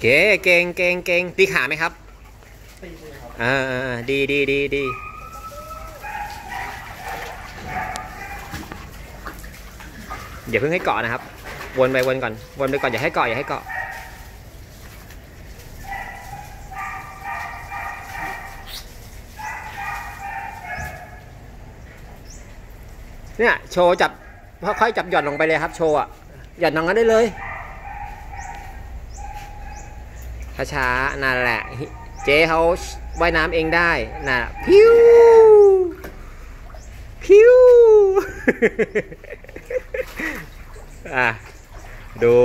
เก๋เก่งเก่งเก่งตีขาไหมครับตีเลยครับอ่าอ่าอ่าดีดีดีดีอย่าเพิ่งให้เกาะนะครับ วนไปวนก่อน วนไปก่อนอย่าให้เกาะอย่าให้เกาะเนี่ยโชว์จับค่อยๆจับหย่อนลงไปเลยครับ โชว์อะหย่อนลงนั้นได้เลย ช้าๆนั่นแหละ เจ๊เขาว่ายน้ำเองได้น่ะพิวพิวอะ ดู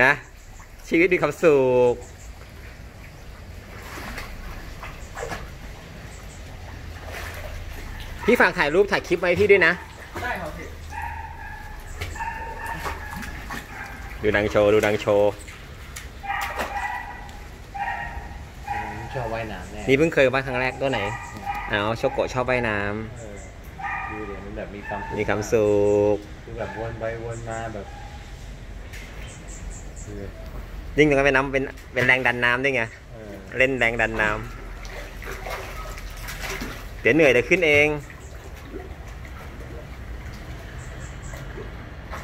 นะชีวิตมีความสุขพี่ฝากถ่ายรูปถ่ายคลิปไว้พี่ด้วยนะ ได้ครับพี่ ดูนางโชว์ดูนางโชว์ผมชอบว่ายน้ำแน่นี่เพิ่งเคยมาครั้งแรกตัวไหนเอาโชโกะชอบว่ายน้เออดูเดี๋ยวมันแบบมีความำมีความสุขคือแบบวนไปวนมาแบบคือยิ่งตรงนั้นเป็นน้ำเป็นเป็นแรงดันน้ำด้วยไงเออเล่นแรงดันน้ำเดี๋ยวเหนื่อยเดี๋ยวขึ้นเอง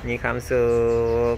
มีความสุข